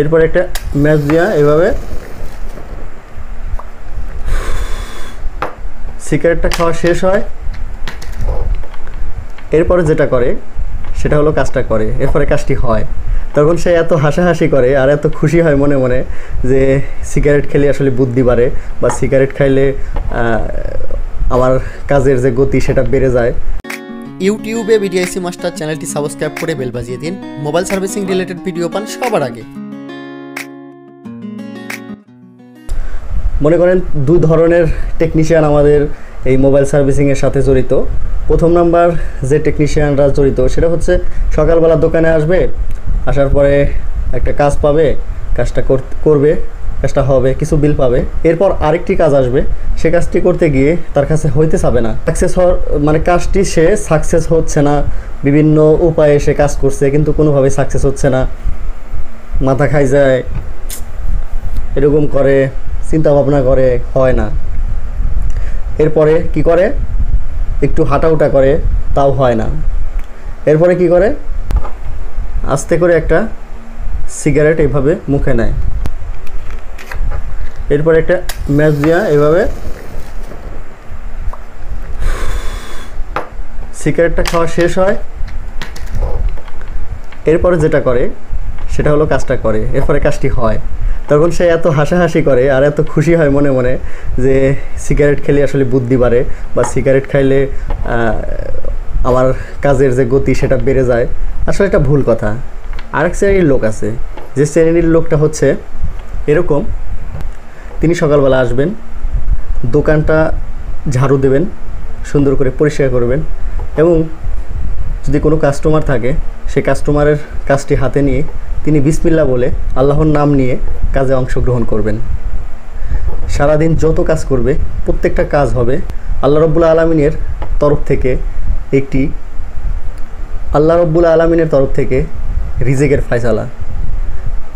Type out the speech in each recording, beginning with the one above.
এরপর একটা ম্যাচ দিয়া এভাবে সিগারেটটা খাওয়া শেষ হয়। এরপরে যেটা করে, সেটা হলো কাজটা করে। এরপরে কাজটি হয়। তখন সে এত হাসাহাসি করে আর এত খুশি হয় মনে মনে যে সিগারেট খেলে আসলে বুদ্ধি বাড়ে বা সিগারেট খাইলে আমার কাজের যে গতি সেটা বেড়ে যায়। ইউটিউবে বিডিআইসি মাস্টার চ্যানেলটি সাবস্ক্রাইব করে বেল বাজিয়ে দিন। মোবাইল সার্ভিসিং রিলেটেড ভিডিও পান সবার আগে। মনে করেন দু ধরনের টেকনিশিয়ান আমাদের এই মোবাইল সার্ভিসিংয়ের সাথে জড়িত। প্রথম নাম্বার যে টেকনিশিয়ানরা জড়িত, সেটা হচ্ছে সকালবেলা দোকানে আসবে, আসার পরে একটা কাজ পাবে, কাজটা কর- করবে, কাজটা হবে, কিছু বিল পাবে। এরপর আরেকটি কাজ আসবে, সে কাজটি করতে গিয়ে তার কাছে হইতে চাবে না। সাকসেস হওয়ার মানে কাজটি সে সাকসেস হচ্ছে না, বিভিন্ন উপায়ে সে কাজ করছে, কিন্তু কোনোভাবেই সাকসেস হচ্ছে না। মাথা খাই যায়, এরকম করে। চিন্তা ভাবনা করে, হয় না। এরপরে কি করে? একটু হাঁটাউটা করে, তাও হয় না। এরপরে কি করে? আস্তে করে একটা সিগারেট এভাবে মুখে নেয়। এরপরে একটা ম্যাচ দিয়া এভাবে সিগারেটটা খাওয়া শেষ হয়। এরপরে যেটা করে, সেটা হলো কাজটা করে। এরপরে কাজটি হয়। তখন সে এত হাসাহাসি করে আর এত খুশি হয় মনে মনে যে সিগারেট খেলে আসলে বুদ্ধি বাড়ে বা সিগারেট খাইলে আমার কাজের যে গতি সেটা বেড়ে যায়। আসলে এটা ভুল কথা। আরেক শ্রেণির লোক আছে, যে শ্রেণির লোকটা হচ্ছে এরকম। তিনি সকালবেলা আসবেন, দোকানটা ঝাড়ু দেবেন, সুন্দর করে পরিষ্কার করবেন এবং যদি কোনো কাস্টমার থাকে সেই কাস্টমারের কাজটি হাতে নিয়ে তিনি বিসমিল্লা বলে আল্লাহর নাম নিয়ে কাজে অংশগ্রহণ করবেন। সারাদিন যত কাজ করবে, প্রত্যেকটা কাজ হবে আল্লাহ রব্বুল আলমিনের তরফ থেকে একটি আল্লাহ রব্বুল আলমিনের তরফ থেকে রিজেকের ফায়সালা।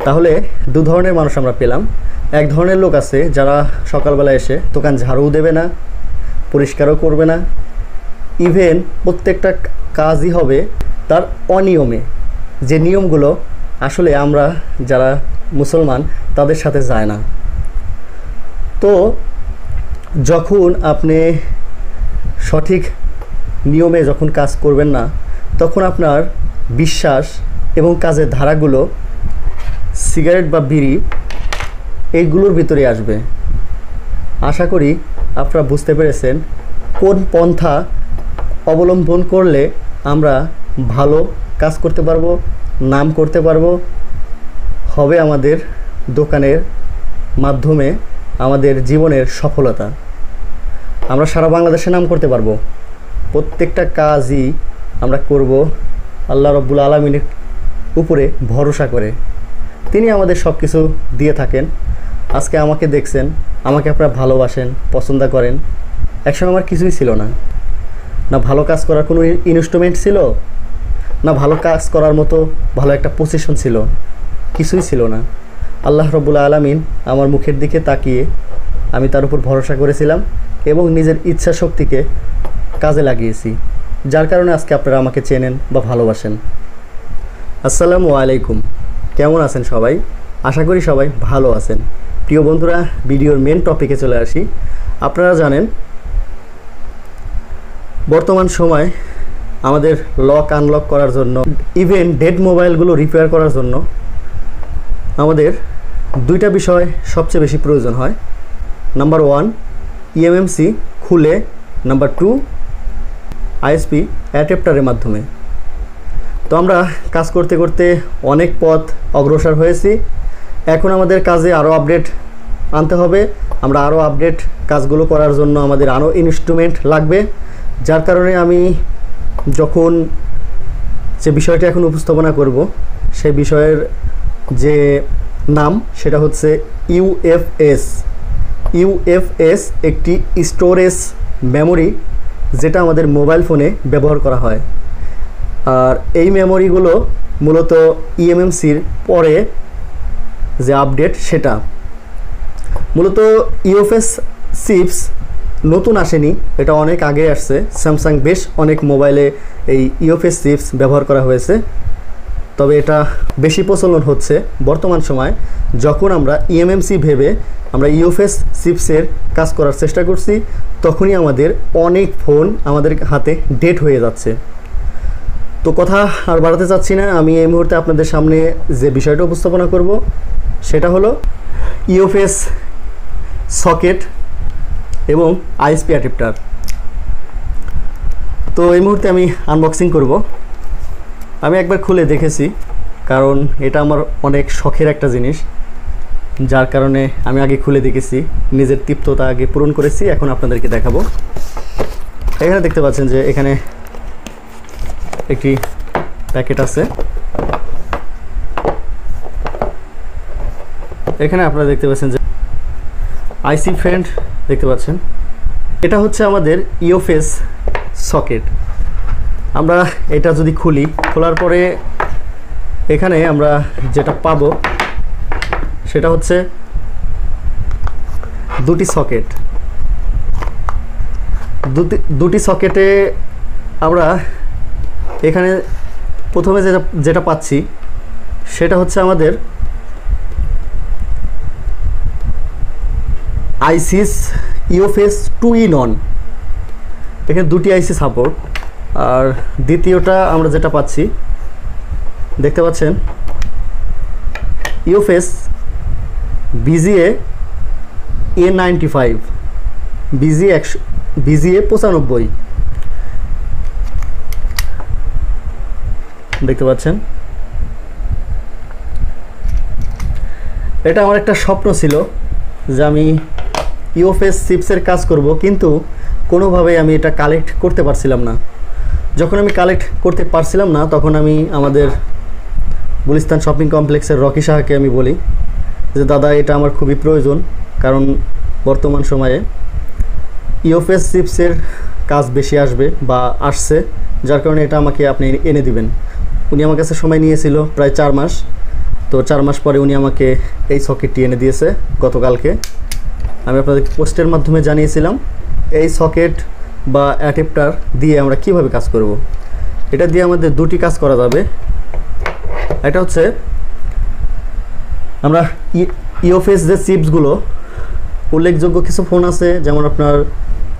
তাহলে দু ধরনের মানুষ আমরা পেলাম। এক ধরনের লোক আছে যারা সকালবেলা এসে দোকান ঝাড়ু দেবে না, পরিষ্কারও করবে না। ইভেন প্রত্যেকটা কাজই হবে তার অনিয়মে। যে নিয়মগুলো আসলে আমরা যারা মুসলমান, তাদের সাথে যায় না। তো যখন আপনি সঠিক নিয়মে যখন কাজ করবেন না, তখন আপনার বিশ্বাস এবং কাজের ধারাগুলো, সিগারেট বা বিড়ি, এইগুলোর ভিতরে আসবে। আশা করি আপনারা বুঝতে পেরেছেন কোন পন্থা অবলম্বন করলে আমরা ভালো কাজ করতে পারব নাম করতে পারব, হবে আমাদের দোকানের মাধ্যমে আমাদের জীবনের সফলতা। আমরা সারা বাংলাদেশে নাম করতে পারব। প্রত্যেকটা কাজই আমরা করব আল্লাহ রব্বুল আলমিনের উপরে ভরসা করে। তিনি আমাদের সব কিছু দিয়ে থাকেন। আজকে আমাকে দেখছেন, আমাকে আপনারা ভালোবাসেন, পছন্দ করেন। একসময় আমার কিছুই ছিল না। না, ভালো কাজ করার কোনো ইনস্ট্রুমেন্ট ছিল? না ভালো কাজ করার মতো ভালো একটা পজিশন ছিল, কিছুই ছিল না। আল্লাহ রব্বুল্লা আলমিন আমার মুখের দিকে তাকিয়ে আমি তার উপর ভরসা করেছিলাম এবং নিজের ইচ্ছা শক্তিকে কাজে লাগিয়েছি, যার কারণে আজকে আপনারা আমাকে চেনেন বা ভালোবাসেন। আসসালামু আলাইকুম। কেমন আছেন সবাই? আশা করি সবাই ভালো আছেন। প্রিয় বন্ধুরা, ভিডিওর মেন টপিকে চলে আসি। আপনারা জানেন, বর্তমান সময় আমাদের লক আনলক করার জন্য ইভেন ডেড মোবাইলগুলো রিপেয়ার করার জন্য আমাদের দুইটা বিষয় সবচেয়ে বেশি প্রয়োজন হয়। নাম্বার ওয়ান ইএমএমসি খুলে। নাম্বার টু আইএসপি অ্যাডাপ্টারের মাধ্যমে। তো আমরা কাজ করতে করতে অনেক পথ অগ্রসর হয়েছি। এখন আমাদের কাজে আরও আপডেট আনতে হবে। আমরা আরও আপডেট কাজগুলো করার জন্য আমাদের আরও ইনস্ট্রুমেন্ট লাগবে। যার কারণে আমি যখন যে বিষয়টা এখন উপস্থাপনা করব সেই বিষয়ের যে নাম সেটা হচ্ছে ইউএফএস ইউএফএস একটি স্টোরেজ মেমোরি যেটা আমাদের মোবাইল ফোনে ব্যবহার করা হয়। আর এই মেমোরিগুলো মূলত ইএমএমসির পরে যে আপডেট সেটা। মূলত ইউএফএস চিপস নতুন আসেনি, এটা অনেক আগে আসছে। স্যামসাং বেশ অনেক মোবাইলে এই ইউএফএস চিপস ব্যবহার করা হয়েছে। তবে এটা বেশি প্রচলন হচ্ছে বর্তমান সময়, যখন আমরা ইএমএমসি ভেবে আমরা ইউএফএস চিপসের কাজ করার চেষ্টা করছি, তখনই আমাদের অনেক ফোন আমাদের হাতে ডেট হয়ে যাচ্ছে। তো কথা আর বাড়াতে চাচ্ছি না, আমি এই মুহূর্তে আপনাদের সামনে যে বিষয়টা উপস্থাপনা করব, সেটা হলো ইউএফএস সকেট এবং আইএসপি অ্যাডাপ্টার তো এই মুহূর্তে আমি আনবক্সিং করব। আমি একবার খুলে দেখেছি, কারণ এটা আমার অনেক শখের একটা জিনিস, যার কারণে আমি আগে খুলে দেখেছি, নিজের তৃপ্ততা আগে পূরণ করেছি, এখন আপনাদেরকে দেখাবো। এখানে দেখতে পাচ্ছেন যে এখানে একটি প্যাকেট আছে। এখানে আপনারা দেখতে পাচ্ছেন যে আইসি ফ্রেন্ড দেখতে পাচ্ছেন। এটা হচ্ছে আমাদের ইওফেস সকেট আমরা এটা যদি খুলি, খোলার পরে এখানে আমরা যেটা পাবো সেটা হচ্ছে দুটি সকেট দুটি দুটি সকেটে আমরা এখানে প্রথমে যেটা যেটা পাচ্ছি সেটা হচ্ছে আমাদের ICs, UFS two in one এখানে দুটি আইসি সাপোর্ট। আর দ্বিতীয়টা আমরা যেটা পাচ্ছি, দেখতে পাচ্ছেন? UFS BGA, A ninety five. BG একশো বিজিএ পঁচানব্বই। দেখতে পাচ্ছেন? এটা আমার একটা স্বপ্ন ছিল যে আমি ইউএফএস চিপসের কাজ করব, কিন্তু কোনোভাবেই আমি এটা কালেক্ট করতে পারছিলাম না। যখন আমি কালেক্ট করতে পারছিলাম না, তখন আমি আমাদের গুলিস্তান শপিং কমপ্লেক্সের রকি সাহাকে আমি বলি যে, দাদা, এটা আমার খুবই প্রয়োজন, কারণ বর্তমান সময়ে ইওফেস চিপসের কাজ বেশি আসবে বা আসছে, যার কারণে এটা আমাকে আপনি এনে দিবেন। উনি আমার কাছে সময় নিয়েছিল প্রায় চার মাস। তো চার মাস পরে উনি আমাকে এই সকেটটি এনে দিয়েছে গতকালকে। আমি আপনাদের পোস্টের মাধ্যমে জানিয়েছিলাম, এই সকেট বা অ্যাডাপ্টার দিয়ে আমরা কীভাবে কাজ করব। এটা দিয়ে আমাদের দুটি কাজ করা যাবে এটা হচ্ছে, আমরা ইওফেস যে চিপসগুলো, উল্লেখযোগ্য কিছু ফোন আছে, যেমন আপনার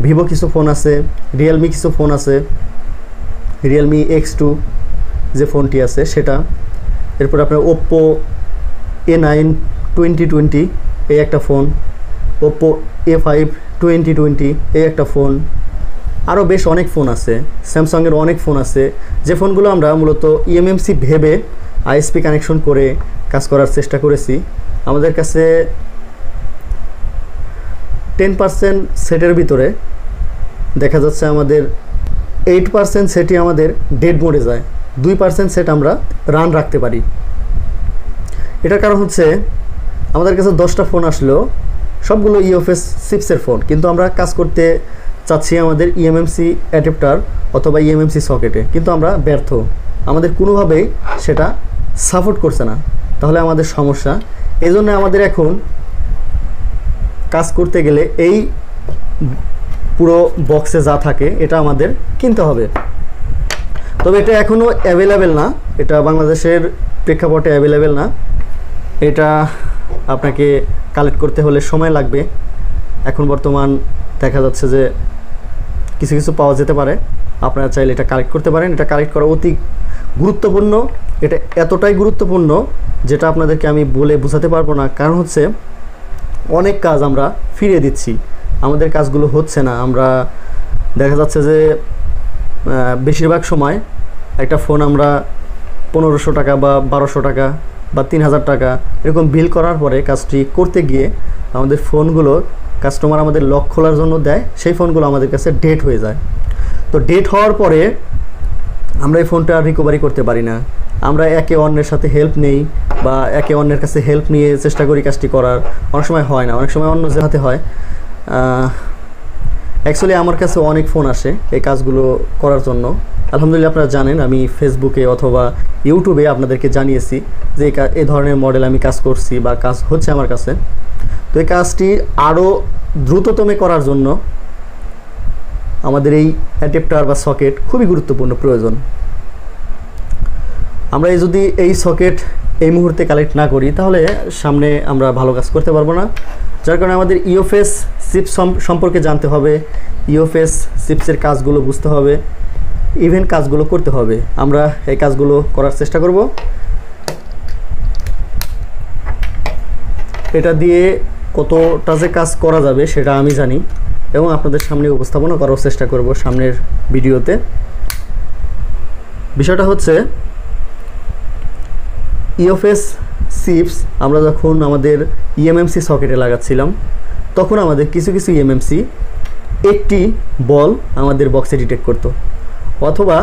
ভিভো কিছু ফোন আছে রিয়েলমি কিছু ফোন আছে রিয়েলমি এক্স টু যে ফোনটি আছে সেটা, এরপর আপনার Oppo A nine twenty twenty এই একটা phone Oppo A five twenty twenty এই একটা ফোন আরও বেশ অনেক ফোন আছে স্যামসাংয়ের অনেক ফোন আছে। যে ফোনগুলো আমরা মূলত ইএমএমসি ভেবে আইএসপি কানেকশন করে কাজ করার চেষ্টা করেছি। আমাদের কাছে টেন পার্সেন্ট সেটের ভিতরে দেখা যাচ্ছে আমাদের এইট পার্সেন্ট সেটই আমাদের ডেড মোডে যায়। দুই পার্সেন্ট সেট আমরা রান রাখতে পারি। এটার কারণ হচ্ছে আমাদের কাছে দশটা ফোন আসলো। সবগুলো ইওফএস সিপসের ফোন কিন্তু আমরা কাজ করতে চাচ্ছি আমাদের ইএমএমসি অ্যাডাপ্টার অথবা ইএমএমসি সকেটে কিন্তু আমরা ব্যর্থ। আমাদের কোনোভাবেই সেটা সাপোর্ট করছে না। তাহলে আমাদের সমস্যা। এই আমাদের এখন কাজ করতে গেলে এই পুরো বক্সে যা থাকে, এটা আমাদের কিনতে হবে। তবে এটা এখনও অ্যাভেলেবেল না। এটা বাংলাদেশের প্রেক্ষাপটে অ্যাভেলেবেল না। এটা আপনাকে কালেক্ট করতে হলে সময় লাগবে। এখন বর্তমান দেখা যাচ্ছে যে কিছু কিছু পাওয়া যেতে পারে। আপনারা চাইলে এটা কালেক্ট করতে পারেন। এটা কালেক্ট করা অতি গুরুত্বপূর্ণ। এটা এতটাই গুরুত্বপূর্ণ যেটা আপনাদেরকে আমি বলে বোঝাতে পারব না। কারণ হচ্ছে অনেক কাজ আমরা ফিরিয়ে দিচ্ছি। আমাদের কাজগুলো হচ্ছে না। আমরা দেখা যাচ্ছে যে বেশিরভাগ সময় একটা ফোন আমরা পনেরোশো টাকা বা বারোশো টাকা বা তিন হাজার টাকা, এরকম বিল করার পরে কাজটি করতে গিয়ে আমাদের ফোনগুলো কাস্টমার আমাদের লক খোলার জন্য দেয়, সেই ফোনগুলো আমাদের কাছে ডেট হয়ে যায়। তো ডেট হওয়ার পরে আমরা এই ফোনটা রিকভারি করতে পারি না। আমরা একে অন্যের সাথে হেল্প নেই বা একে অন্যের কাছে হেল্প নিয়ে চেষ্টা করি কাজটি করার। অনেক সময় হয় না, অনেক সময় অন্য যে হাতে হয় অ্যাকচুয়ালি আমার কাছে অনেক ফোন আসে এই কাজগুলো করার জন্য। আলহামদুলিল্লাহ, আপনারা জানেন, আমি ফেসবুকে অথবা ইউটিউবে আপনাদেরকে জানিয়েছি যে এই ধরনের মডেল আমি কাজ করছি বা কাজ হচ্ছে আমার কাছে। তো এই কাজটি আরও দ্রুততমে করার জন্য আমাদের এই অ্যাডাপ্টার বা সকেট খুবই গুরুত্বপূর্ণ প্রয়োজন। আমরা যদি এই সকেট এই মুহূর্তে কালেক্ট না করি, তাহলে সামনে আমরা ভালো কাজ করতে পারব না। যার কারণে আমাদের ইওফেস চিপস সম্পর্কে জানতে হবে ইওফেস চিপসের কাজগুলো বুঝতে হবে ইভেন কাজগুলো করতে হবে। আমরা এই কাজগুলো করার চেষ্টা করব। এটা দিয়ে কতটা যে কাজ করা যাবে সেটা আমি জানি এবং আপনাদের সামনে উপস্থাপনা করার চেষ্টা করব সামনের ভিডিওতে। বিষয়টা হচ্ছে ইওফেস সিপস আমরা যখন আমাদের ইএমএমসি সকেটে লাগাচ্ছিলাম তখন আমাদের কিছু কিছু ইএমএমসি একটি বল আমাদের বক্সে ডিটেক্ট করতো। অথবা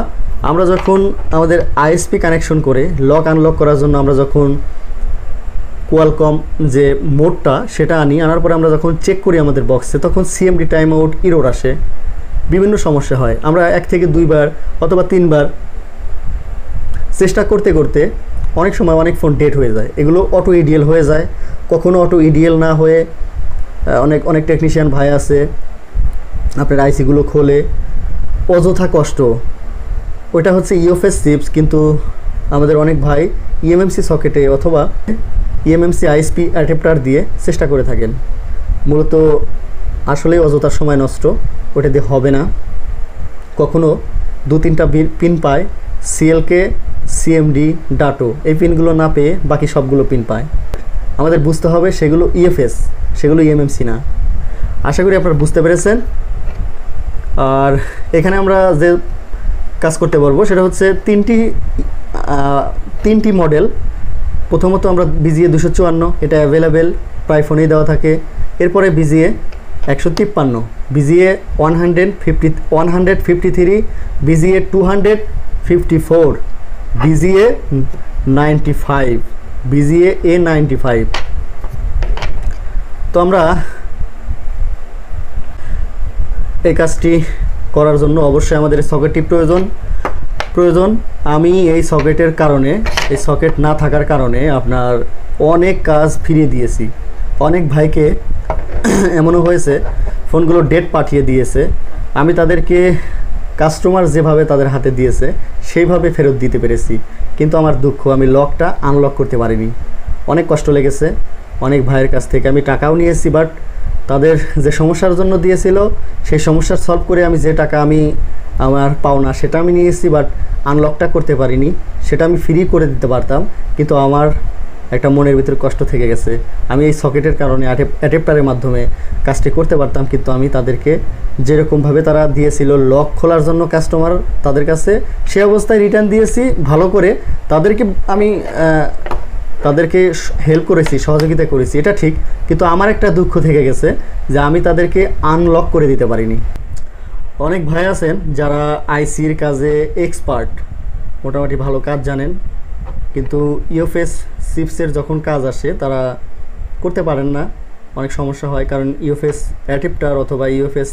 আমরা যখন আমাদের আইএসপি কানেকশন করে লক আনলক করার জন্য আমরা যখন কোয়ালকম যে মোডটা সেটা আনি, আনার পরে আমরা যখন চেক করি আমাদের বক্সে তখন সিএমডি টাইম আউট ইরোর আসে। বিভিন্ন সমস্যা হয়। আমরা এক থেকে দুইবার অথবা তিনবার চেষ্টা করতে করতে অনেক সময় অনেক ফোন ডেট হয়ে যায়। এগুলো অটো ইডিএল হয়ে যায়। কখনো অটো ইডিএল না হয়ে অনেক অনেক টেকনিশিয়ান ভাই আছে। আপনার আইসিগুলো খোলে। অযথা কষ্ট। ওটা হচ্ছে ইওফএস চিপস কিন্তু আমাদের অনেক ভাই ইএমএমসি সকেটে অথবা ইএমএমসি আইএসপি অ্যাডাপ্টার দিয়ে চেষ্টা করে থাকেন। মূলত আসলেই অযথা সময় নষ্ট, ওটা দিয়ে হবে না। কখনো দু তিনটা পিন পায় সিএলকে সিএমডি ডাটো এই পিনগুলো না পেয়ে বাকি সবগুলো পিন পায়। আমাদের বুঝতে হবে সেগুলো ইএফএস সেগুলো ইএমএমসি না। আশা করি আপনারা বুঝতে পেরেছেন। আর এখানে আমরা যে কাজ করতে পারব সেটা হচ্ছে তিনটি তিনটি মডেল। প্রথমত আমরা বিজিএ দুশো চুয়ান্ন, এটা অ্যাভেলেবেল প্রায় ফোনেই দেওয়া থাকে। এরপরে বিজিএ একশো তিপ্পান্ন, BGA one hundred fifty, one hundred fifty three, BGA two hundred fifty four, BGA ninety five, BGA A ninety five. তো আমরা এই কাজটি করার জন্য অবশ্যই আমাদের সকেটটি প্রয়োজন। প্রয়োজন, আমি এই সকেটের কারণে, এই সকেট না থাকার কারণে আপনার অনেক কাজ ফিরিয়ে দিয়েছি। অনেক ভাইকে এমনও হয়েছে, ফোনগুলো ডেট পাঠিয়ে দিয়েছে। আমি তাদেরকে কাস্টমার যেভাবে তাদের হাতে দিয়েছে, সেইভাবে ফেরত দিতে পেরেছি। কিন্তু আমার দুঃখ, আমি লকটা আনলক করতে পারিনি। অনেক কষ্ট লেগেছে। অনেক ভাইয়ের কাছ থেকে আমি টাকাও নিয়েছি বাট তাদের যে সমস্যার জন্য দিয়েছিল, সেই সমস্যার সলভ করে আমি যে টাকা আমি আমার পাওনা সেটা আমি নিয়েছি বাট আনলকটা করতে পারিনি। সেটা আমি ফ্রি করে দিতে পারতাম, কিন্তু আমার একটা মনের ভিতরে কষ্ট থেকে গেছে। আমি এই সকেটের কারণে অ্যাডেপ্টারের মাধ্যমে কাজটি করতে পারতাম, কিন্তু আমি তাদেরকে যেরকমভাবে তারা দিয়েছিল লক খোলার জন্য কাস্টমার তাদের কাছে, সে অবস্থায় রিটার্ন দিয়েছি। ভালো করে তাদেরকে আমি তাদেরকে হেল্প করেছি, সহযোগিতা করেছি, এটা ঠিক, কিন্তু আমার একটা দুঃখ থেকে গেছে যে আমি তাদেরকে আনলক করে দিতে পারিনি। অনেক ভাই আছেন যারা আইসির কাজে এক্সপার্ট মোটামুটি ভালো কাজ জানেন, কিন্তু ইওফেস চিপসের যখন কাজ আসে, তারা করতে পারেন না, অনেক সমস্যা হয়, কারণ ইওফেস অ্যাডাপ্টার অথবা ইওফেস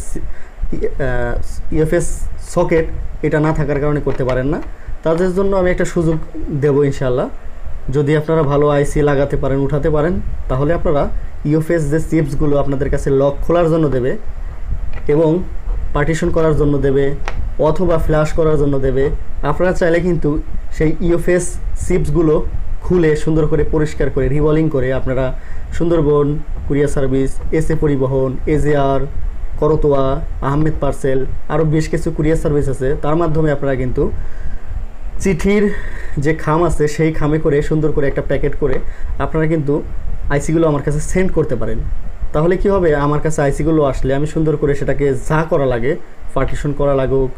ইওফেস সকেট এটা না থাকার কারণে করতে পারেন না। তাদের জন্য আমি একটা সুযোগ দেবো ইনশাল্লাহ যদি আপনারা ভালো আইসি লাগাতে পারেন, উঠাতে পারেন, তাহলে আপনারা ইওফেস যে চিপসগুলো আপনাদের কাছে লক খোলার জন্য দেবে এবং পার্টিশন করার জন্য দেবে অথবা ফ্ল্যাশ করার জন্য দেবে, আপনারা চাইলে কিন্তু সেই ইওফেস চিপসগুলো খুলে সুন্দর করে পরিষ্কার করে রিভলিং করে আপনারা সুন্দরবন, কুরিয়ার সার্ভিস এসএ পরিবহন এজেআর করতোয়া, আহমেদ পার্সেল, আরও বেশ কিছু কুরিয়ার সার্ভিস আছে। তার মাধ্যমে আপনারা কিন্তু চিঠির যে খাম আছে, সেই খামে করে, সুন্দর করে একটা প্যাকেট করে আপনারা কিন্তু আইসিগুলো আমার কাছে সেন্ড করতে পারেন। তাহলে কি হবে? আমার কাছে আইসিগুলো আসলে আমি সুন্দর করে সেটাকে যা করা লাগে পার্টিশন করা লাগুক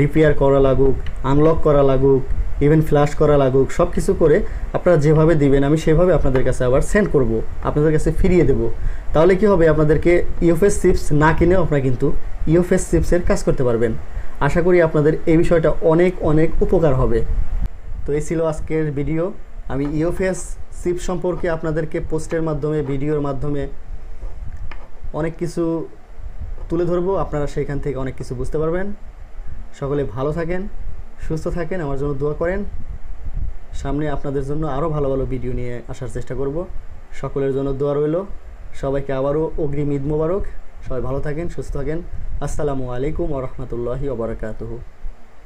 রিপেয়ার করা লাগুক আনলক করা লাগুক ইভেন ফ্ল্যাশ করা লাগুক সব কিছু করে আপনারা যেভাবে দিবেন, আমি সেভাবে আপনাদের কাছে আবার সেন্ড করব, আপনাদের কাছে ফিরিয়ে দেব। তাহলে কি হবে? আপনাদেরকে ইওফেস চিপস না কিনেও আপনারা কিন্তু ইওফেস চিপসের কাজ করতে পারবেন। আশা করি আপনাদের এই বিষয়টা অনেক অনেক উপকার হবে। তো এই ছিল আজকের ভিডিও। আমি ইওফেস চিপ সম্পর্কে আপনাদেরকে পোস্টের মাধ্যমে, ভিডিওর মাধ্যমে অনেক কিছু তুলে ধরবো। আপনারা সেইখান থেকে অনেক কিছু বুঝতে পারবেন। সকলে ভালো থাকেন, সুস্থ থাকেন, আমার জন্য দোয়া করেন। সামনে আপনাদের জন্য আরও ভালো ভালো ভিডিও নিয়ে আসার চেষ্টা করব। সকলের জন্য দোয়া রইল। সবাইকে আবারও অগ্রিম ঈদ মোবারক। সবাই ভালো থাকেন সুস্থ থাকেন। আসসালামু আলাইকুম ওরহমতুল্লাহি ওবরাকাতুহু